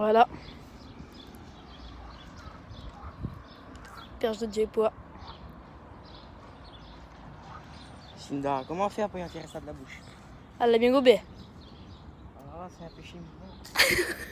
Voilà. Perche de poids. Cinda, comment faire pour y en tirer ça de la bouche? Elle l'a bien gobé. Ah, c'est un péché.